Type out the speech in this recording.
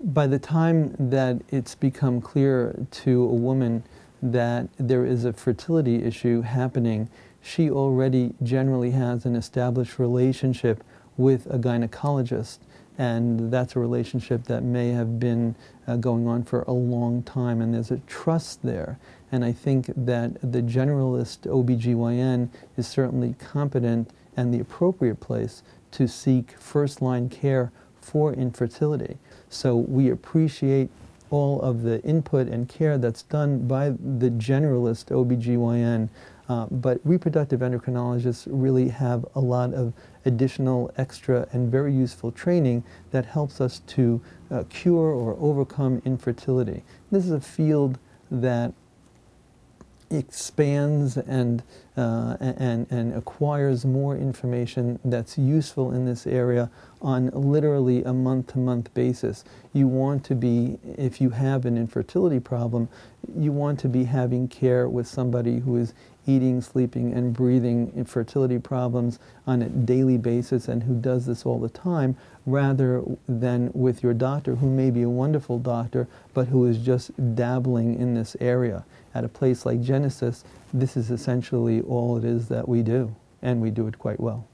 By the time that it's become clear to a woman that there is a fertility issue happening, she already generally has an established relationship with a gynecologist. And that's a relationship that may have been uh, going on for a long time, and there's a trust there. And I think that the generalist OBGYN is certainly competent and the appropriate place to seek first line care for infertility. So we appreciate all of the input and care that's done by the generalist OBGYN, uh, but reproductive endocrinologists really have a lot of additional extra and very useful training that helps us to uh, cure or overcome infertility. This is a field that expands and, uh, and, and acquires more information that's useful in this area on literally a month-to-month -month basis. You want to be, if you have an infertility problem, you want to be having care with somebody who is eating, sleeping, and breathing infertility problems on a daily basis and who does this all the time, rather than with your doctor, who may be a wonderful doctor, but who is just dabbling in this area. At a place like Genesis, this is essentially all it is that we do, and we do it quite well.